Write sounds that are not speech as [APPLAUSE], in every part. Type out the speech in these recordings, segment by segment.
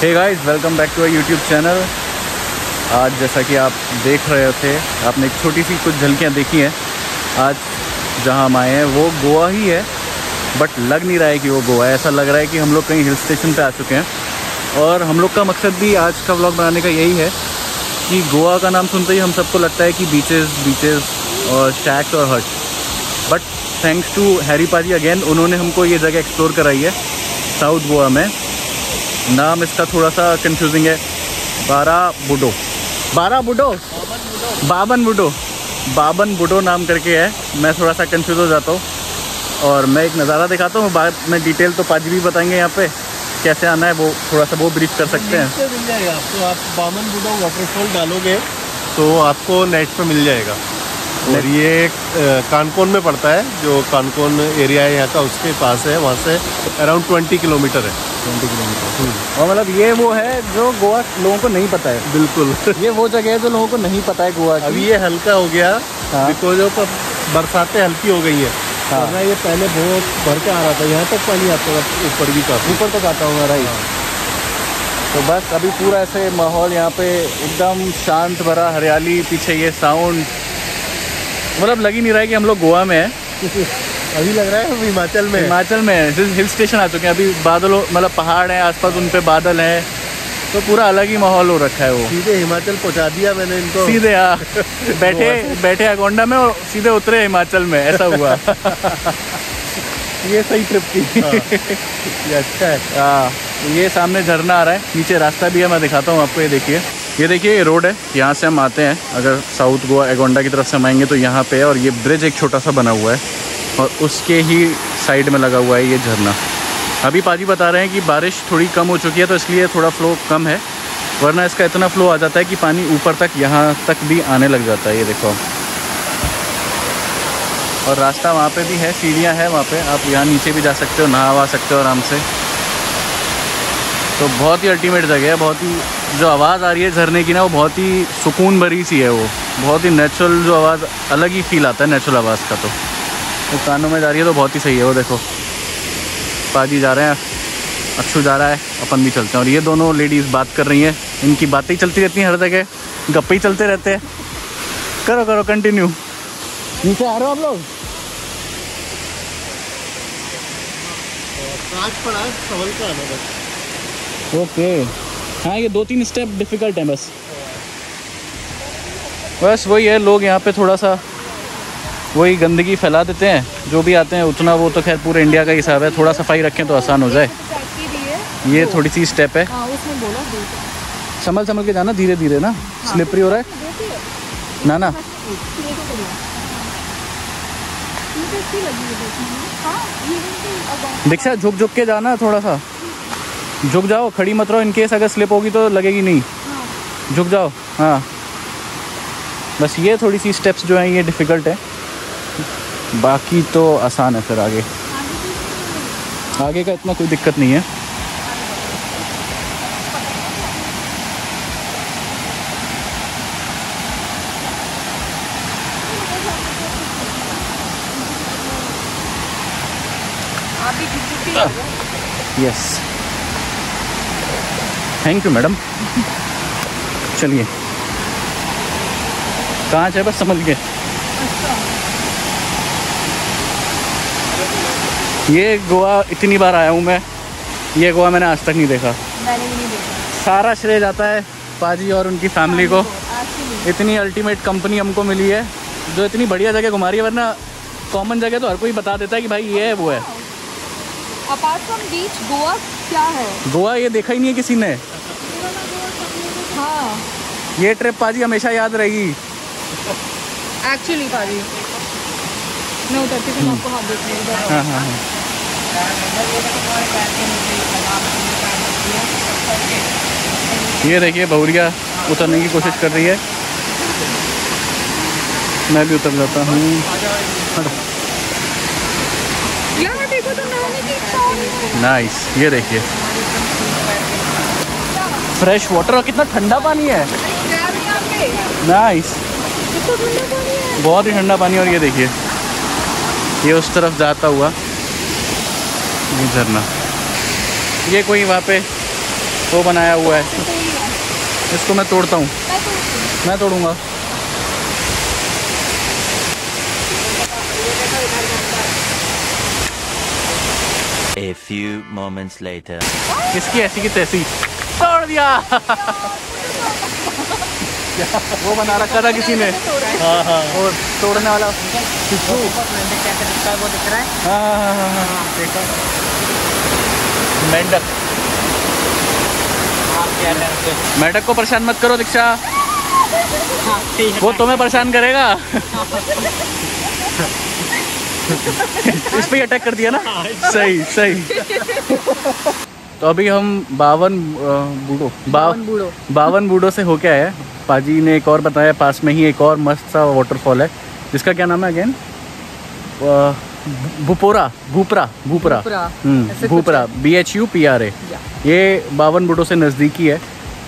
Hey guys welcome back to our YouTube channel आज जैसा कि आप देख रहे थे, आपने एक छोटी सी कुछ झलकियाँ देखी हैं। आज जहाँ हम आए हैं, वो गोवा ही है बट लग नहीं रहा है कि वो गोवा है। ऐसा लग रहा है कि हम लोग कहीं हिल स्टेशन पे आ चुके हैं। और हम लोग का मकसद भी आज का व्लॉग बनाने का यही है कि गोवा का नाम सुनते ही हम सबको लगता है कि बीचेस बीचेस और शैक्स और हट बट थैंक्स टू हैरी पाजी अगेन उन्होंने हमको ये जगह एक्सप्लोर कराई है साउथ गोवा में। नाम इसका थोड़ा सा कंफ्यूजिंग है। बारा बुडो। बारा बुडो? बाबन बुडो। बाबन बुडो नाम करके है। मैं थोड़ा सा कंफ्यूज हो जाता हूँ। और मैं एक नज़ारा दिखाता हूँ। बाद में डिटेल तो पाजी भी बताएँगे यहाँ पे कैसे आना है। वो थोड़ा सा वो ब्रीफ कर सकते हैं। मिल जाएगा आपको। आप बामन बुडो वाटरफॉल डालोगे तो आपको नेट पे मिल जाएगा। और ये कानकोन में पड़ता है। जो कानकोन एरिया है यहाँ का उसके पास है। वहाँ से अराउंड ट्वेंटी किलोमीटर है। ट्वेंटी किलोमीटर और मतलब ये वो है जो गोवा लोगों को नहीं पता है। बिल्कुल। [LAUGHS] ये वो जगह है जो लोगों को नहीं पता है गोवा अभी ये हल्का हो गया हाँ। बिकॉज़ ऑफ़ बरसातें हल्की हो गई है। हाँ। ये पहले बहुत भर के आ रहा था यहाँ तक पानी आता था ऊपर भी काफ़ी। ऊपर तक आता हूँ। राइट तो बस अभी पूरा ऐसे माहौल यहाँ पे एकदम शांत भरा हरियाली पीछे ये साउंड मतलब लग ही नहीं रहा है कि हम लोग गोवा में हैं। [LAUGHS] अभी लग रहा है हम हिमाचल में हिमाचल में है। हिल स्टेशन आ चुके हैं। अभी बादल मतलब पहाड़ हैं आसपास उन पे बादल हैं। तो पूरा अलग ही माहौल हो रखा है वो। सीधे हिमाचल पहुँचा दिया मैंने इनको। सीधे हाँ। [LAUGHS] बैठे बैठे अगोंडा में और सीधे उतरे हिमाचल में। ऐसा हुआ। [LAUGHS] ये सही ट्रिप थी हाँ। ये अच्छा है। हाँ। तो ये सामने झरना आ रहा है। नीचे रास्ता भी है मैं दिखाता हूँ आपको। ये देखिए। ये देखिए ये रोड है। यहाँ से हम आते हैं। अगर साउथ गोवा एगोंडा की तरफ़ से हम आएँगे तो यहाँ पे है और ये ब्रिज एक छोटा सा बना हुआ है। और उसके ही साइड में लगा हुआ है ये झरना। अभी पाजी बता रहे हैं कि बारिश थोड़ी कम हो चुकी है तो इसलिए थोड़ा फ्लो कम है। वरना इसका इतना फ्लो आ जाता है कि पानी ऊपर तक, यहाँ तक भी आने लग जाता है, ये देखो। और रास्ता वहाँ पे भी है, सीढ़ियाँ है वहाँ पे। आप यहाँ नीचे भी जा सकते हो, नहा वहा सकते हो आराम से। तो बहुत ही अल्टीमेट जगह है, बहुत ही जो आवाज़ आ रही है झरने की ना, वो बहुत ही सुकून भरी सी है वो। बहुत ही नेचुरल जो आवाज़, अलग ही फील आता है नेचुरल आवाज़ का तो। कानों में जा रही है तो बहुत ही सही है वो देखो। पाजी जा रहे हैं अच्छू जा रहा है अपन भी चलते हैं। और ये दोनों लेडीज़ बात कर रही हैं इनकी बातें ही चलती रहती हैं हर जगह गप्पे ही चलते रहते हैं। करो करो कंटिन्यू नीचे आ रहे हो आप लोग? पड़ा है, संभल का बस ओके हाँ ये दो तीन स्टेप डिफ़िकल्ट हैं बस। बस वही है लोग यहाँ पे थोड़ा सा वही गंदगी फैला देते हैं जो भी आते हैं उतना वो तो खैर पूरे इंडिया का हिसाब है। थोड़ा सफ़ाई रखें तो आसान हो जाए। ये थोड़ी सी स्टेप है। उसमें संभल संभल के जाना धीरे धीरे ना। स्लिपरी हो रहा है। ना ना। दीक्षा झुक झुक के जाना थोड़ा सा। झुक जाओ खड़ी मत रहो। इनकेस अगर स्लिप होगी तो लगेगी नहीं। झुक जाओ हाँ। बस ये थोड़ी सी स्टेप्स जो हैं ये डिफ़िकल्ट है। बाकी तो आसान है फिर आगे। आगे का इतना कोई दिक्कत नहीं है। यस थैंक यू मैडम चलिए। कहाँ है? बस समझ गए। ये गोवा इतनी बार आया हूँ मैं। ये गोवा मैंने आज तक नहीं देखा। मैंने भी नहीं देखा। सारा श्रेय जाता है पाजी और उनकी फैमिली को। इतनी अल्टीमेट कंपनी हमको मिली है जो इतनी बढ़िया जगह घुमा रही है वरना कॉमन जगह तो हर कोई बता देता है कि भाई ये है वो है। अपार्ट फ्रॉम बीच गोवा क्या है? गोवा ये देखा ही नहीं है किसी ने। हाँ। ये ट्रिप पाजी हमेशा याद रहेगी। एक्चुअली पाजी मैं उतरती थी आपको हाथ देती हूँ। हाँ हाँ हाँ। ये देखिए बहुरिया उतरने की कोशिश कर रही है। मैं भी उतर जाता हूँ। तो नाइस ये देखिए। फ्रेश वाटर और कितना ठंडा पानी है। नाइस बहुत ही ठंडा पानी और ये देखिए। ये उस तरफ़ जाता हुआ। ये झरना। ये कोई वहाँ पे वो बनाया हुआ है। इसको मैं तोड़ता हूँ। मैं तोड़ूँगा। A few moments later. इसकी ऐसी की तैसी। तोड़ दिया। [LAUGHS] [LAUGHS] वो बना रखा था किसी ने। हाँ हाँ। और तोड़ने वाला पिट्ठू हाँ हाँ। हाँ हाँ हाँ देखा मेंढक। मेंढक को परेशान मत करो दीक्षा। वो तुम्हें परेशान करेगा। इस पे अटैक कर दिया ना? सही सही। [LAUGHS] तो अभी हम बावन बूढ़ो। बावन बूढ़ो। बावन बूढ़ो से होके आए हैं। पाजी ने एक और बताया पास में ही एक और मस्त सा वाटरफॉल है। जिसका क्या नाम है again Bhupora Bhupra Bhupra. Bhupra, B H U P R A ये बावन बूढ़ो से नज़दीकी है।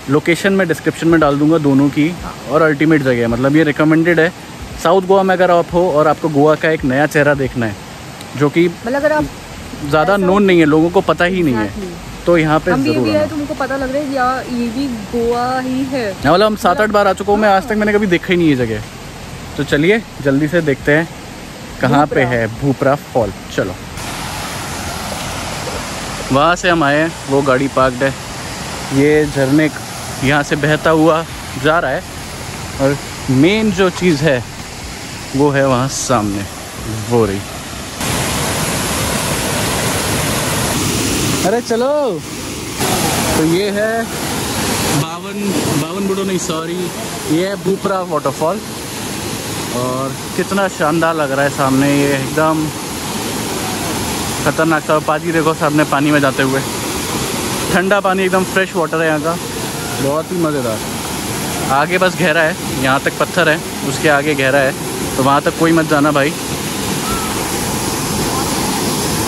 लोकेशन मैं डिस्क्रिप्शन में डाल दूँगा दोनों की। हाँ। और अल्टीमेट जगह है। मतलब ये रिकमेंडेड है। साउथ गोवा में अगर आप हो और आपको गोवा का एक नया चेहरा देखना है जो कि मतलब अगर आप ज़्यादा नोन नहीं है लोगों को पता ही नहीं है. तो यहाँ पे हम भी ज़रूर है आना। तो पता लग रहा है या ये भी गोवा ही है। हाँ, मतलब हम सात आठ बार आ चुका हूँ मैं आज तक मैंने कभी देखा ही नहीं ये जगह। तो चलिए जल्दी से देखते हैं कहाँ पे है भूपरा फॉल। चलो। वहाँ से हम आए हैं वो गाड़ी पार्कड है। ये झरने यहाँ से बहता हुआ जा रहा है और मेन जो चीज़ है वो है वहाँ सामने वो रही। अरे चलो। तो ये है बावन बावन बुडो नहीं सॉरी ये है भूपरा वाटरफॉल और कितना शानदार लग रहा है सामने ये एकदम खतरनाक सा पाजी देखो सामने पानी में जाते हुए। ठंडा पानी एकदम फ्रेश वाटर है यहाँ का। बहुत ही मज़ेदार। आगे बस गहरा है यहाँ तक पत्थर है उसके आगे गहरा है। तो वहाँ तक कोई मत जाना भाई।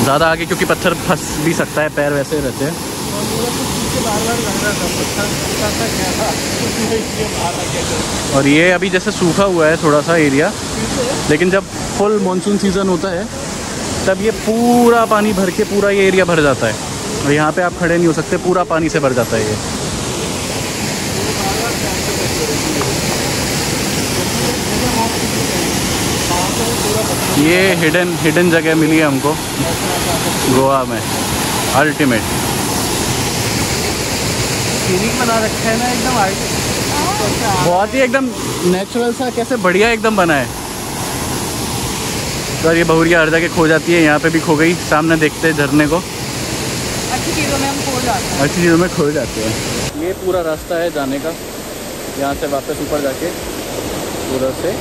ज़्यादा आगे, क्योंकि पत्थर फंस भी सकता है, पैर वैसे रहते हैं। और ये अभी जैसे सूखा हुआ है थोड़ा सा एरिया लेकिन जब फुल मानसून सीज़न होता है, तब ये पूरा पानी भर के पूरा ये एरिया भर जाता है। और यहाँ पे आप खड़े नहीं हो सकते, पूरा पानी से भर जाता है ये। ये हिडन हिडन जगह मिली है हमको गोवा में अल्टीमेट बना रखा है ना एकदम बहुत ही एकदम नेचुरल सा कैसे बढ़िया एकदम बना है। तो ये बहुरिया हर जगह खो जाती है यहाँ पे भी खो गई सामने देखते हैं झरने को। अच्छी चीज़ों में हम खो जाते हैं। अच्छी चीज़ों में खो जाते हैं। ये पूरा रास्ता है जाने का यहाँ से वापस ऊपर जाके पूरा से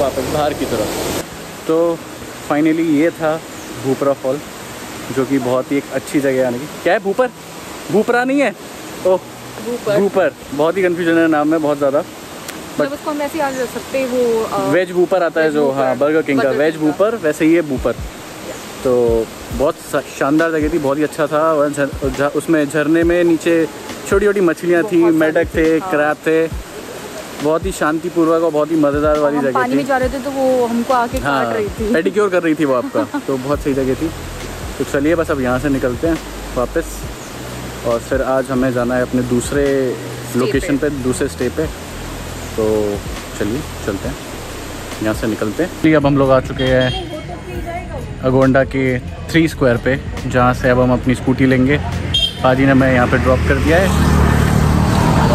वापस बाहर की तरफ़। तो फाइनली ये था भूपरा फॉल जो कि बहुत ही एक अच्छी जगह आने की। क्या है भूपर? भूपरा नहीं है? ओह ऊपर भूपर। बहुत ही कन्फ्यूज़न है नाम में बहुत ज़्यादा। मतलब उसको हम ऐसे याद रख सकते हैं वो अ, वेज बूपर आता है जो हाँ बर्गर किंग का। वेज। बूपर वैसे ही है बूपर तो बहुत शानदार जगह थी बहुत ही अच्छा था। और उसमें झरने में नीचे छोटी छोटी मछलियाँ थी मेढक थे हाँ। थे। बहुत ही शांतिपूर्वक और बहुत ही मज़ेदार वाली जगह पानी थी। में जा रहे थे तो वो हमको आके हाँ काट रही थी। पेडिक्योर कर रही थी वो आपका। [LAUGHS] तो बहुत सही जगह थी। तो चलिए बस अब यहाँ से निकलते हैं वापस। और फिर आज हमें जाना है अपने दूसरे लोकेशन पे। दूसरे स्टे पे। तो चलिए चलते हैं। यहाँ से निकलते हैं। अब हम लोग आ चुके हैं अगोंडा के थ्री स्क्वायर पे जहाँ से अब हम अपनी स्कूटी लेंगे। पाजी ने हमें यहाँ पे ड्रॉप कर दिया है।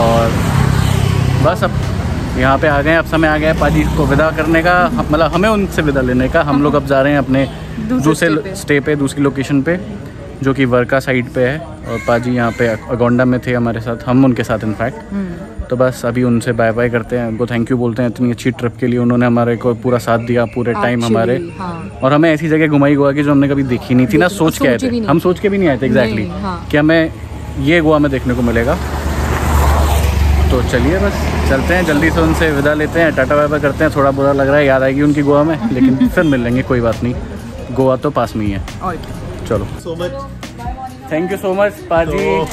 और बस अब यहाँ पे आ गए अब समय आ गया है पाजी को विदा करने का। मतलब हमें उनसे विदा लेने का। हम लोग अब जा रहे हैं अपने दूसरे। स्टे पे। दूसरी लोकेशन पे जो कि वर्का साइड पे है। और पाजी यहाँ पे अगोंडा में थे हमारे साथ हम उनके साथ इनफैक्ट हम्म। तो बस अभी उनसे बाय बाय करते हैं। उनको थैंक यू बोलते हैं इतनी अच्छी ट्रिप के लिए उन्होंने हमारे को पूरा साथ दिया पूरे टाइम हमारे। हाँ। और हमें ऐसी जगह घुमाई गोवा की जो हमने कभी देखी नहीं थी ना सोच के आए थे। हम सोच के भी नहीं आए थे एग्जैक्टली हाँ। कि हमें ये गोवा में देखने को मिलेगा। तो चलिए बस। चलते हैं जल्दी से उनसे विदा लेते हैं टाटा बाय बाय करते हैं। थोड़ा बुरा लग रहा है याद आएगी उनकी गोवा में लेकिन [LAUGHS] फिर मिल लेंगे कोई बात नहीं। गोवा तो पास में ही है। चलो। So much thank you so much पाजी। तो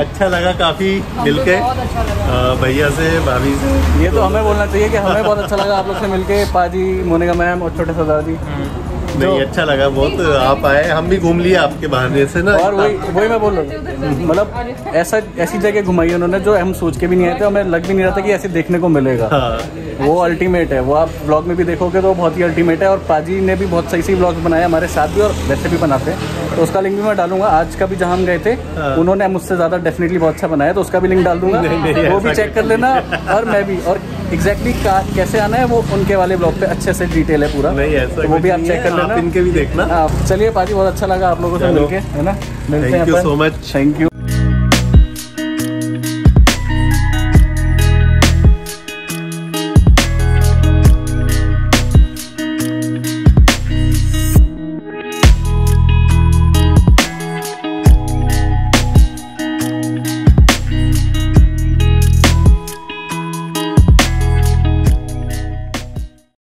अच्छा लगा काफ़ी मिलके। बहुत अच्छा लगा। अ, भैया से भाभी से। ये तो हमें बोलना चाहिए कि हमें [LAUGHS] बहुत अच्छा लगा आप लोग से मिलके पाजी मोनिका मैम और छोटे सरदार जी। नहीं अच्छा लगा बहुत आप आए हम भी घूम लिए आपके बहाने से ना। और वही वही मैं बोल रहा हूँ। मतलब ऐसा ऐसी जगह घुमाई है उन्होंने जो हम सोच के भी नहीं आए थे हमें लग भी नहीं रहा था कि ऐसे देखने को मिलेगा। हाँ। वो अल्टीमेट है। वो आप ब्लॉग में भी देखोगे तो बहुत ही अल्टीमेट है और पाजी ने भी बहुत सही सही ब्लॉग बनाए हमारे साथ भी और वैसे भी बनाते हैं। तो उसका लिंक भी मैं डालूँगा। आज का भी जहाँ हम गए थे हाँ। उन्होंने मुझसे ज़्यादा डेफिनेटली बहुत अच्छा बनाया तो उसका भी लिंक डाल दूँगा। नहीं, वो भी चेक कर लेना और मैं भी। और एग्जैक्टली कैसे आना है वो उनके वाले ब्लॉग पे अच्छे से डिटेल है पूरा। नहीं ऐसा तो वो भी आप चेक कर लेना। इनके भी देखना। हाँ, चलिए पाजी बहुत अच्छा लगा आप लोगों से। मिलके है ना? मिलते यू हैं मच. Thank you